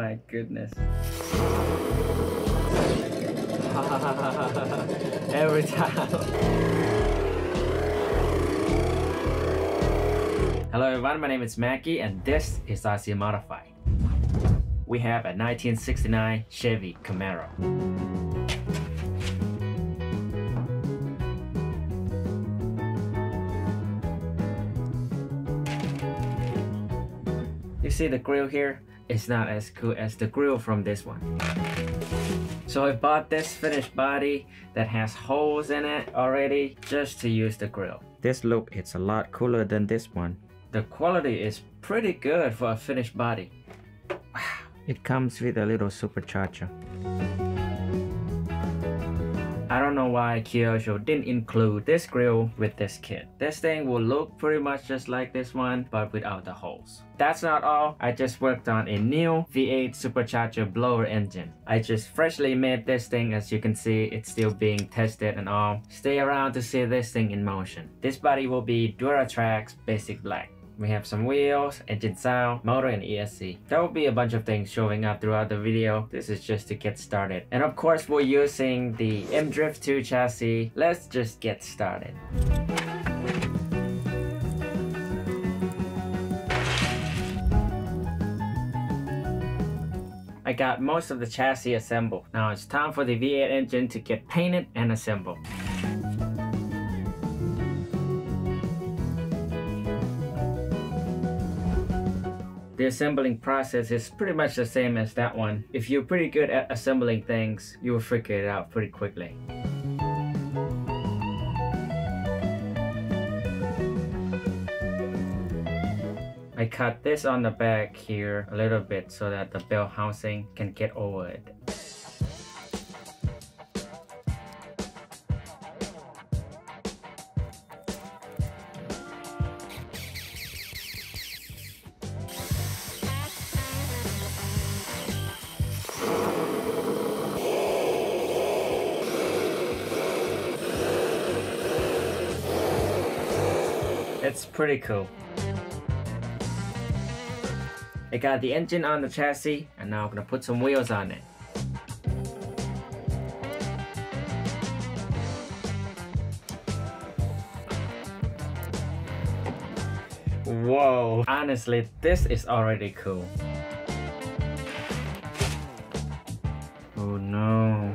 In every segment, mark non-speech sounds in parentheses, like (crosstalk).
My goodness. (laughs) Every time. Hello everyone, my name is Mackie and this is RC Modified. We have a 1969 Chevy Camaro. You see the grill here? It's not as cool as the grill from this one. So I bought this finished body that has holes in it already just to use the grill. This look is a lot cooler than this one. The quality is pretty good for a finished body. Wow. It comes with a little supercharger. I don't know why Kyosho didn't include this grill with this kit. This thing will look pretty much just like this one, but without the holes. That's not all, I just worked on a new V8 supercharger blower engine. I just freshly made this thing as you can see, it's still being tested and all. Stay around to see this thing in motion. This body will be Duratrax Basic Black. We have some wheels, engine sound, motor, and ESC. There will be a bunch of things showing up throughout the video. This is just to get started. And of course, we're using the M-Drift 2 chassis. Let's just get started. I got most of the chassis assembled. Now it's time for the V8 engine to get painted and assembled. The assembling process is pretty much the same as that one. If you're pretty good at assembling things, you will figure it out pretty quickly. I cut this on the back here a little bit so that the bell housing can get over it. Pretty cool. I got the engine on the chassis and now I'm gonna put some wheels on it. Whoa, honestly this is already cool. Oh no.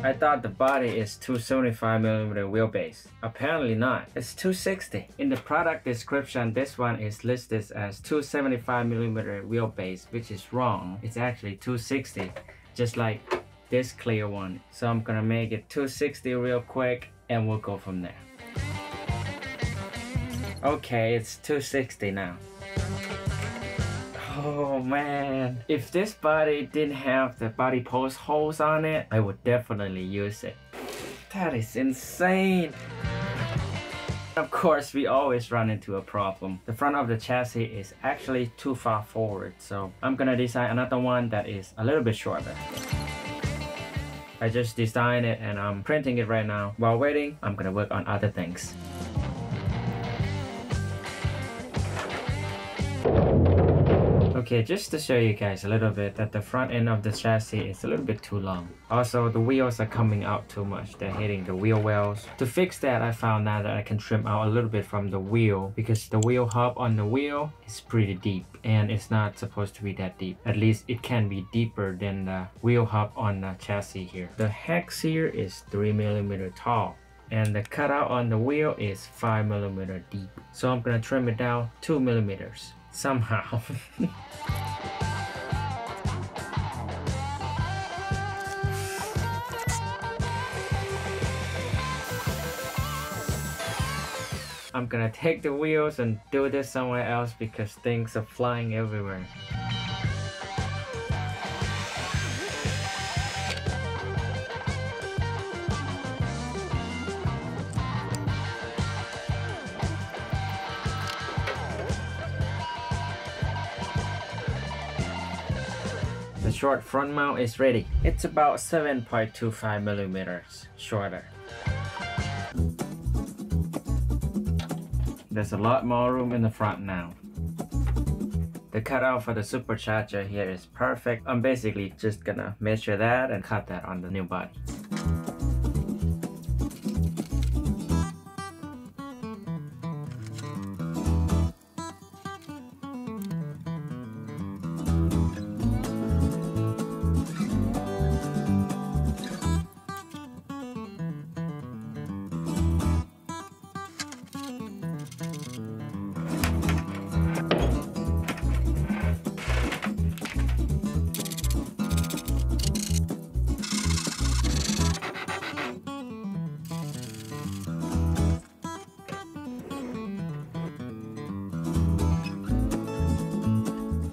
I thought the body is 275mm wheelbase. Apparently not. It's 260. In the product description, this one is listed as 275mm wheelbase, which is wrong. It's actually 260, just like this clear one. So I'm gonna make it 260 real quick and we'll go from there. Okay, it's 260 now. Oh man, if this body didn't have the body post holes on it, I would definitely use it. That is insane. Of course, we always run into a problem. The front of the chassis is actually too far forward, so I'm gonna design another one that is a little bit shorter. I just designed it and I'm printing it right now. While waiting, I'm gonna work on other things. Okay, just to show you guys a little bit that the front end of the chassis is a little bit too long. Also, the wheels are coming out too much. They're hitting the wheel wells. To fix that, I found out that I can trim out a little bit from the wheel because the wheel hub on the wheel is pretty deep and it's not supposed to be that deep. At least it can be deeper than the wheel hub on the chassis here. The hex here is 3mm tall and the cutout on the wheel is 5mm deep. So I'm gonna trim it down 2mm somehow. (laughs) I'm gonna take the wheels and do this somewhere else because things are flying everywhere. Short front mount is ready. It's about 7.25 millimeters shorter. There's a lot more room in the front now. The cutout for the supercharger here is perfect. I'm basically just gonna measure that and cut that on the new body.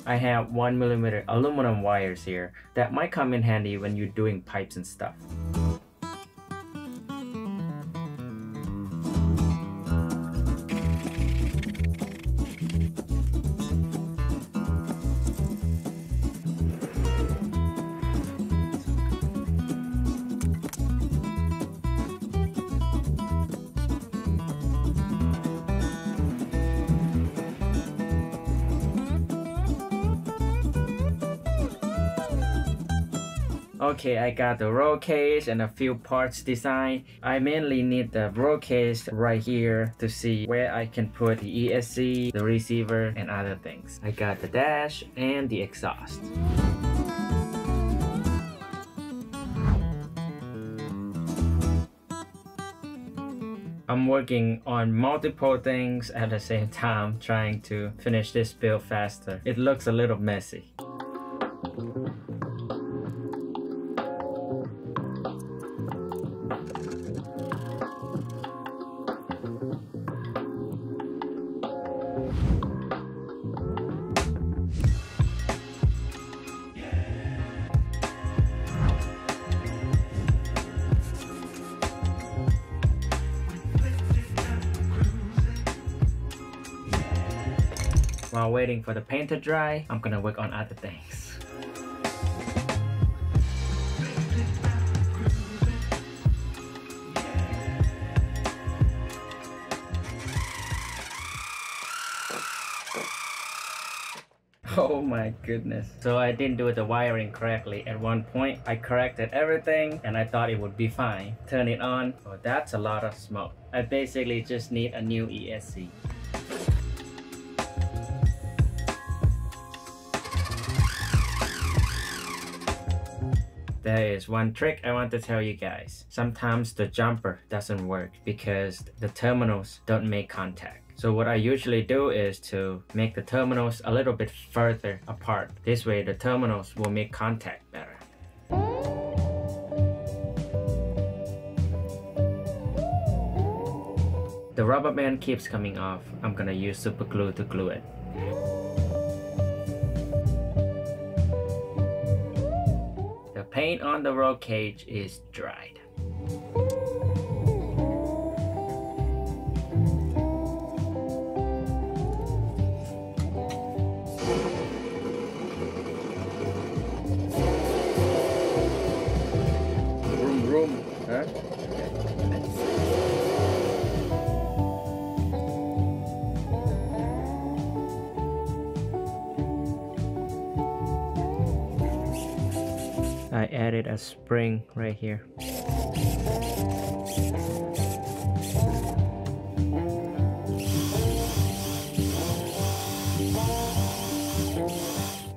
I have 1mm aluminum wires here that might come in handy when you're doing pipes and stuff. Okay, I got the roll cage and a few parts design. I mainly need the roll cage right here to see where I can put the ESC, the receiver, and other things. I got the dash and the exhaust. I'm working on multiple things at the same time trying to finish this build faster. It looks a little messy. While waiting for the paint to dry, I'm gonna work on other things. (laughs) Oh my goodness. So I didn't do the wiring correctly. At one point, I corrected everything and I thought it would be fine. Turn it on. Oh, that's a lot of smoke. I basically just need a new ESC. There is one trick I want to tell you guys. Sometimes the jumper doesn't work because the terminals don't make contact. So what I usually do is to make the terminals a little bit further apart. This way the terminals will make contact better. The rubber band keeps coming off. I'm gonna use super glue to glue it. Paint on the roll cage is dried. Room, room, huh? I added a spring right here.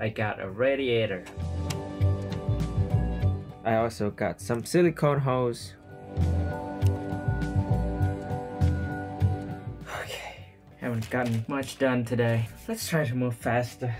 I got a radiator. I also got some silicone hose. Okay, haven't gotten much done today. Let's try to move faster.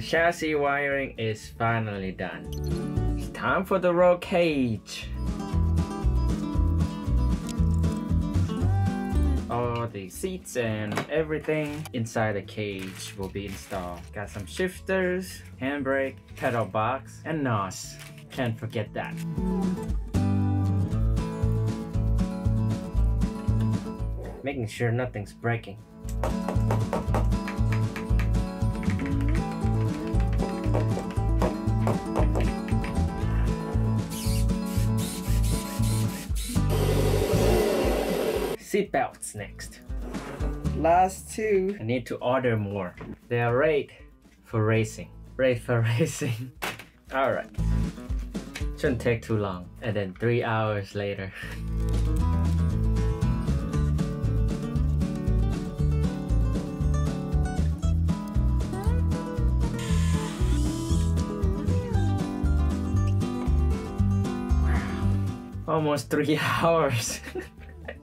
The chassis wiring is finally done. It's time for the roll cage. All the seats and everything inside the cage will be installed. Got some shifters, handbrake, pedal box, and NOS. Can't forget that. Making sure nothing's breaking. Seat belts next. Last two. I need to order more. They are rate for racing. Rate for (laughs) racing. Alright. Shouldn't take too long. And then three hours later. (laughs) Almost three (laughs) hours.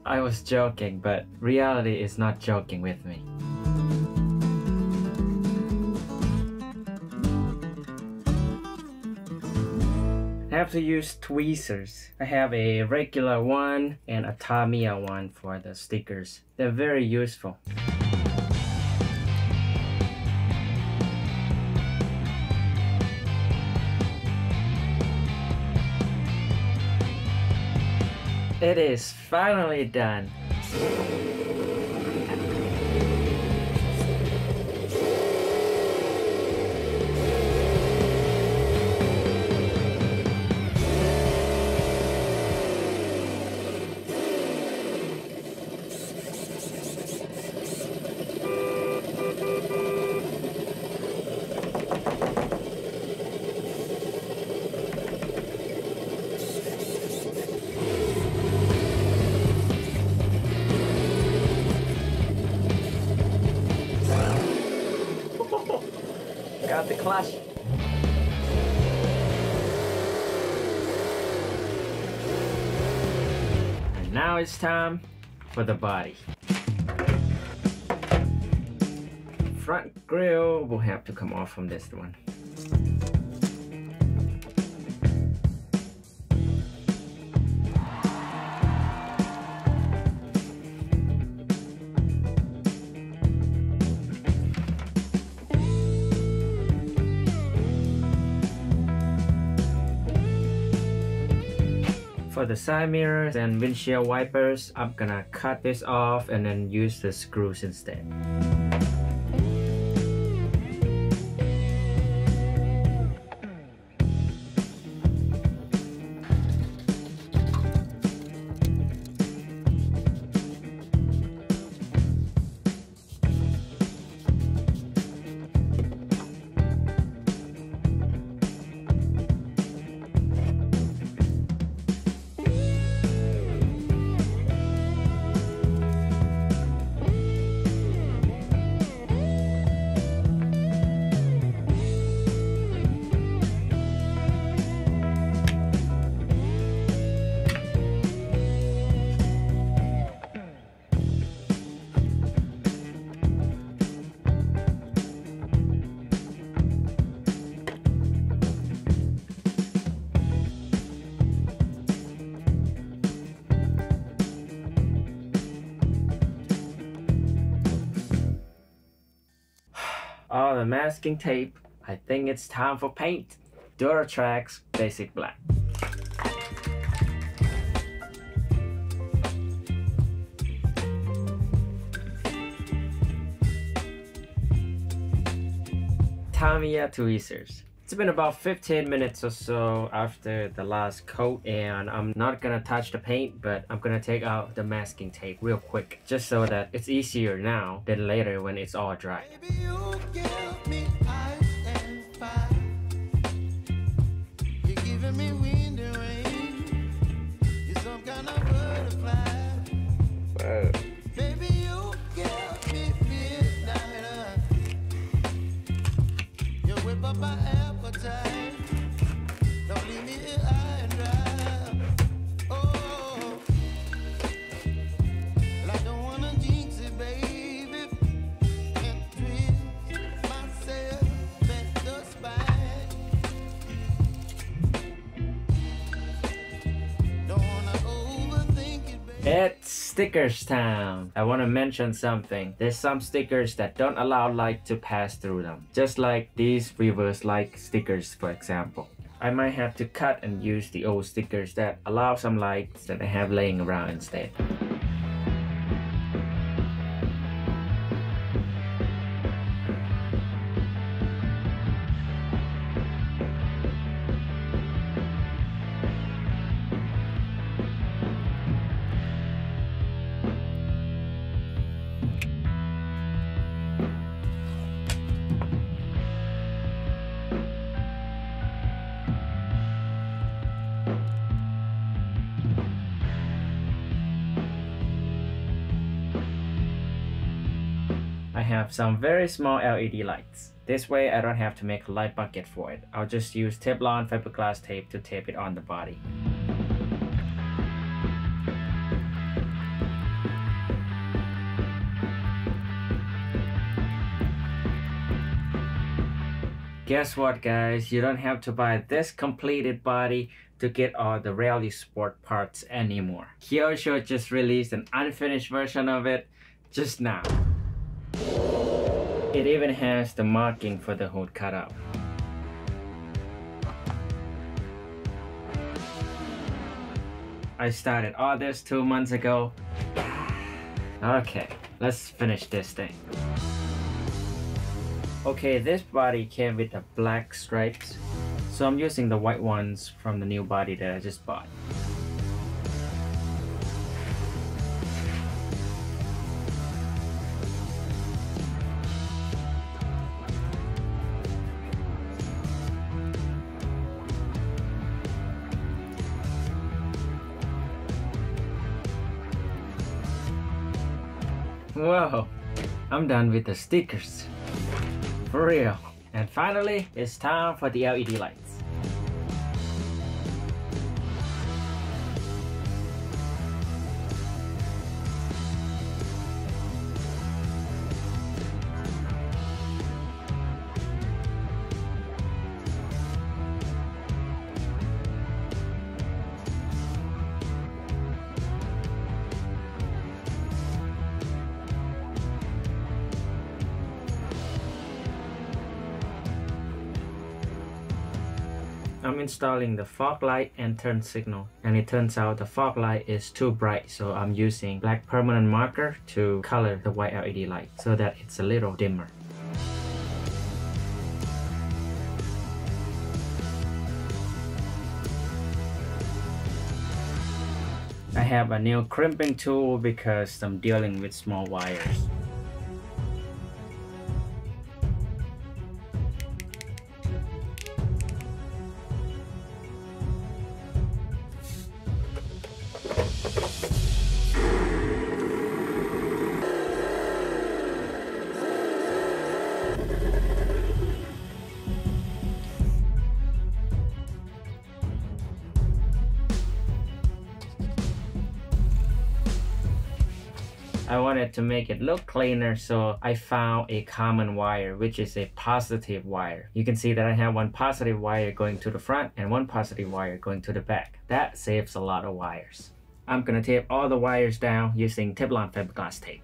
I was joking, but reality is not joking with me. I have to use tweezers. I have a regular one and a Tamiya one for the stickers. They're very useful. It is finally done. Clutch. And now it's time for the body. Front grille will have to come off from this one. For the side mirrors and windshield wipers, I'm gonna cut this off and then use the screws instead. Masking tape. I think it's time for paint. Duratrax Basic Black. Tamiya tweezers. It's been about 15 minutes or so after the last coat and I'm not gonna touch the paint but I'm gonna take out the masking tape real quick just so that it's easier now than later when it's all dry. Stickers time. I want to mention something. There's some stickers that don't allow light to pass through them. Just like these reverse light stickers for example. I might have to cut and use the old stickers that allow some lights that I have laying around instead. Have some very small LED lights. This way I don't have to make a light bucket for it. I'll just use Teflon fiberglass tape to tape it on the body. Guess what guys, you don't have to buy this completed body to get all the Rally Sport parts anymore. Kyosho just released an unfinished version of it just now. It even has the marking for the hood cut out. I started all this two months ago. Okay, let's finish this thing. Okay, this body came with the black stripes. So I'm using the white ones from the new body that I just bought. Whoa, I'm done with the stickers. For real. And finally, it's time for the LED lights. Installing the fog light and turn signal and it turns out the fog light is too bright so I'm using black permanent marker to color the white LED light so that it's a little dimmer. I have a new crimping tool because I'm dealing with small wires. I wanted to make it look cleaner so I found a common wire which is a positive wire. You can see that I have one positive wire going to the front and one positive wire going to the back. That saves a lot of wires. I'm gonna tape all the wires down using Teflon fiberglass tape.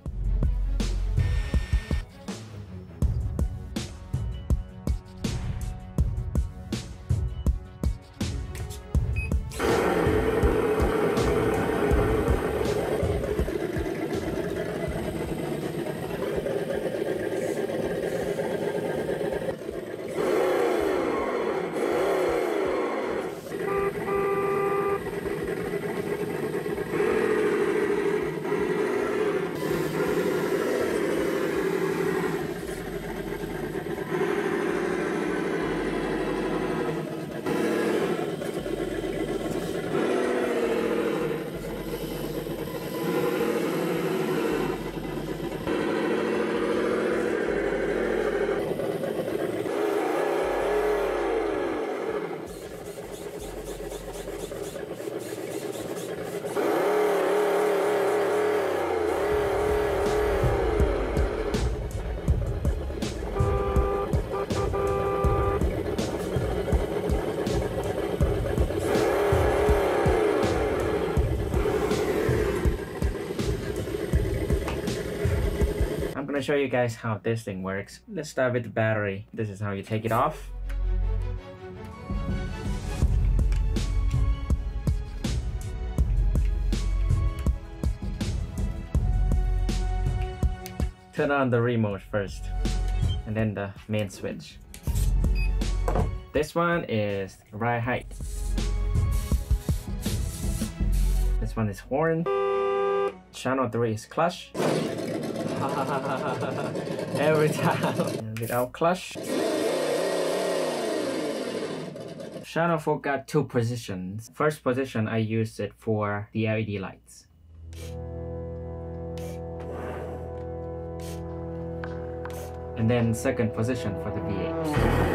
Show you guys how this thing works. Let's start with the battery. This is how you take it off. Turn on the remote first, and then the main switch. This one is ride height. This one is horn. Channel 3 is clutch. (laughs) Every time. Without clutch. Channel 4 got two positions. First position I used it for the LED lights. and then second position for the V8.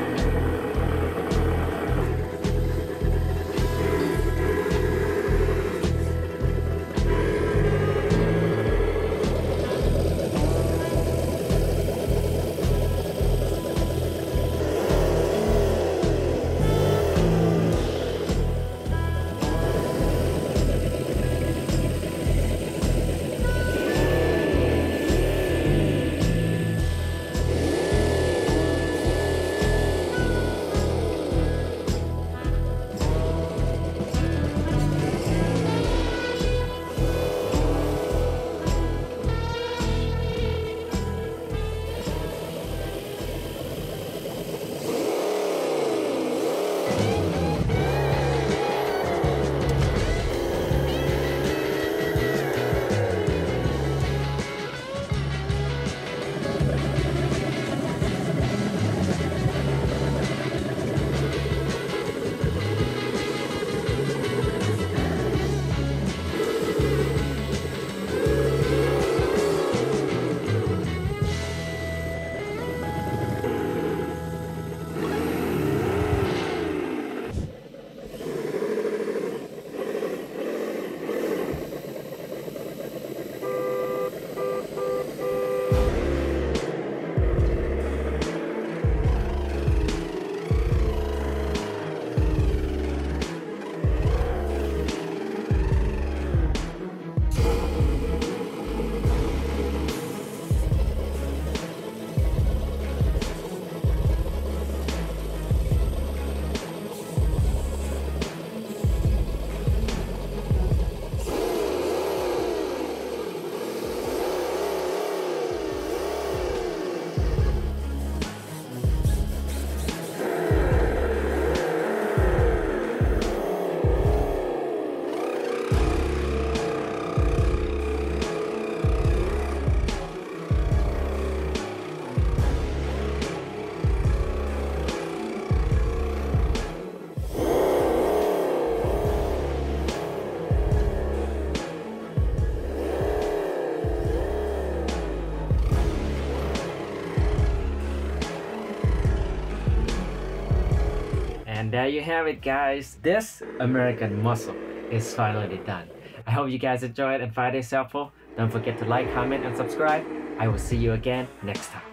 There you have it guys, this American Muscle is finally done. I hope you guys enjoyed and find it helpful. Don't forget to like, comment and subscribe. I will see you again next time.